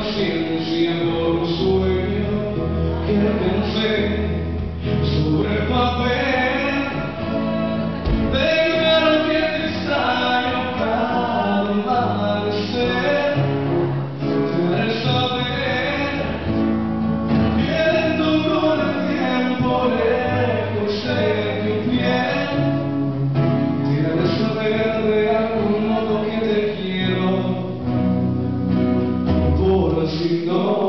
paciencia you know.